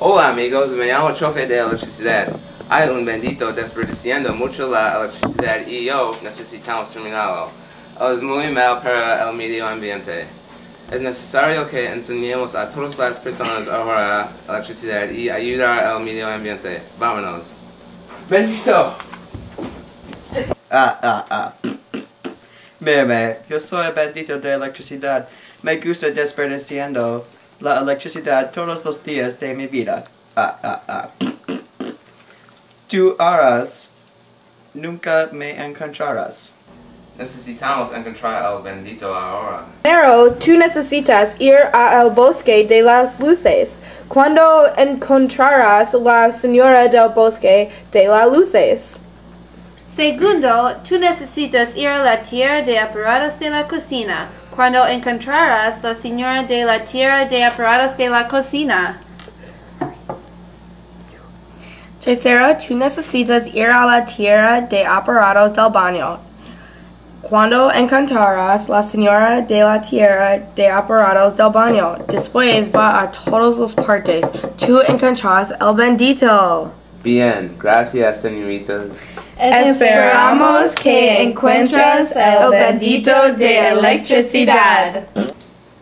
Hola amigos, me llamo Choque de Electricidad. Hay un bendito desperdiciando mucho la electricidad y yo necesitamos terminarlo. Es muy mal para el medio ambiente. Es necesario que enseñemos a todas las personas a ahorrar electricidad y ayudar al medio ambiente. Vámonos. Bendito. Ah, ah, ah. Mírame, yo soy el bendito de electricidad. Me gusta desperdiciando la electricidad todos los días de mi vida. Ah, ah, ah. Tú harás, nunca me encontrarás. Necesitamos encontrar al bendito ahora. Primero, tú necesitas ir a el bosque de las luces. Cuando encontrarás la señora del bosque de las luces. Segundo, tú necesitas ir a la tierra de aparatos de la cocina. Cuando encontrarás la señora de la tierra de aparatos de la cocina. Tercero, tú necesitas ir a la tierra de aparatos del baño. Cuando encontrarás la señora de la tierra de aparatos del baño, después va a todas las partes. Tú encontrarás el bendito. Bien, gracias señoritas. Esperamos que encuentres el bendito de electricidad.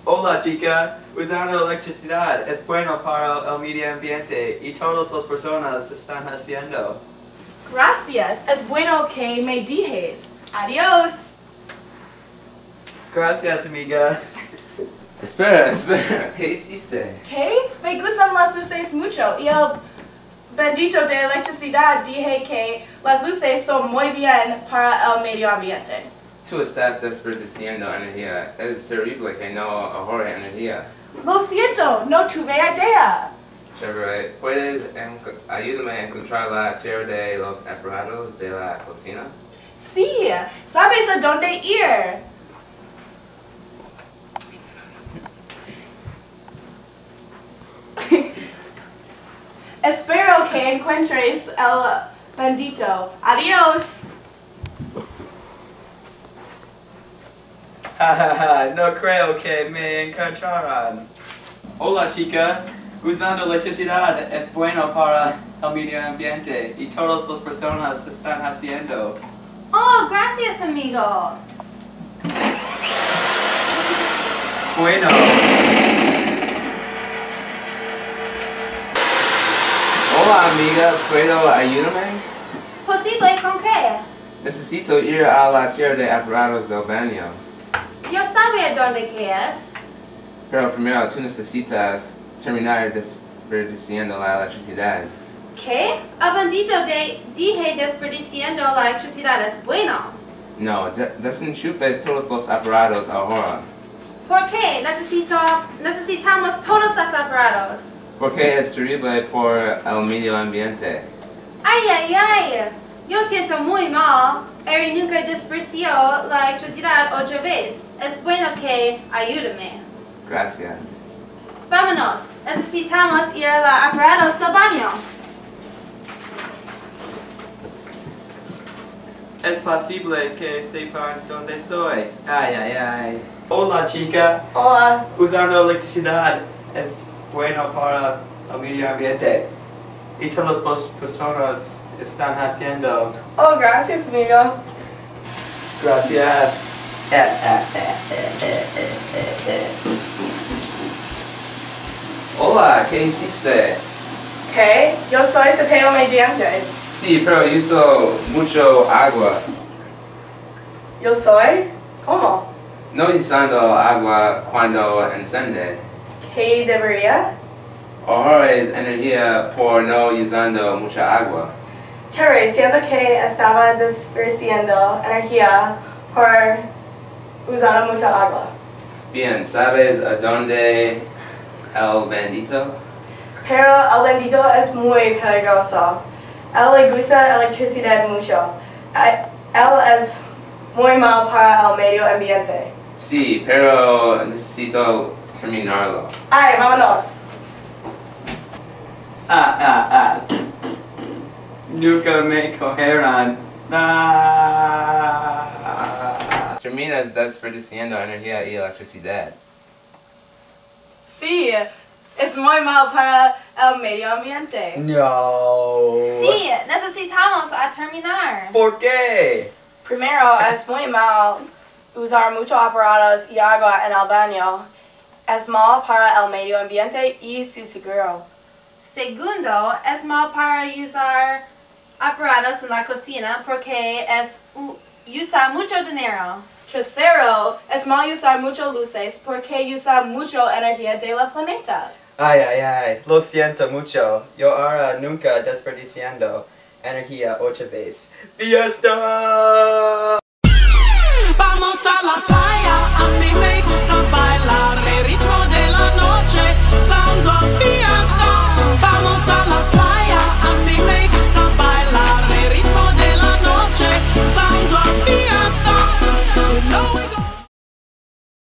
Hola chica, usando electricidad es bueno para el medio ambiente y todas las personas están haciendo. Gracias, es bueno que me dijes. Adiós. Gracias amiga. Espera, espera, ¿qué hiciste? ¿Qué? Me gustan las luces mucho y el bendito de electricidad dije que las luces son muy bien para el medio ambiente. Tú estás desperdiciando energía. Es terrible que no ahorre energía. Lo siento, no tuve idea. Chévere, ¿puedes ayudarme a encontrar la tierra de los aparatos de la cocina? Sí, ¿sabes a dónde ir? Que encuentres el bendito. Adiós. No creo que me encontrarán. Hola chica, usando electricidad es bueno para el medio ambiente y todas las personas están haciendo. Oh, gracias amigo. Bueno. Amiga, ¿puedo ayudarme? ¿Posible con qué? Necesito ir a la tierra de aparatos del baño. Yo sabía dónde que es. Pero primero tú necesitas terminar desperdiciando la electricidad. ¿Qué? El bendito de dije desperdiciando la electricidad es bueno. No, de- desenchufes todos los aparatos ahora. ¿Por qué? Necesito, necesitamos todos los aparatos. Porque es terrible por el medio ambiente. Ay, ay, ay. Yo siento muy mal. Eri nunca desperdició la electricidad otra vez. Es bueno que ayúdame. Gracias. Vámonos. Necesitamos ir a los aparatos del baño. Es posible que sepan dónde soy. Ay, ay, ay. Hola chica, Hola. usando electricidad es bueno para el medio ambiente y todas las personas están haciendo. Oh, gracias, amigo. Gracias. Hola, ¿qué hiciste? ¿Qué? Yo soy cepillo mediante. Sí, pero uso mucho agua. Yo soy. ¿Cómo? No usando agua cuando encende. ¿Qué debería? Ahorres energía por no usando mucha agua. Terry, siento que estaba desperdiciando energía por usar mucha agua. Bien, ¿sabes a dónde el bendito? Pero el bendito es muy peligroso. Él le gusta electricidad mucho. Él es muy mal para el medio ambiente. Sí, pero necesito terminarlo. Ay, vámonos. Ah, ah, ah. Nunca me cogerán. Ah. Terminas desperdiciando energía y electricidad. Sí, es muy mal para el medio ambiente. No. Sí, necesitamos a terminar. ¿Por qué? Primero, es muy mal usar muchos aparatos y agua en el baño. Es mal para el medio ambiente y su seguro. Segundo, es mal para usar aparatos en la cocina porque es usa mucho dinero. Tercero, es mal usar mucho luces porque usa mucho energía de la planeta. Ay, ay, ay. Lo siento mucho. Yo ahora nunca desperdiciando energía otra vez. ¡Fiesta! Vamos a la.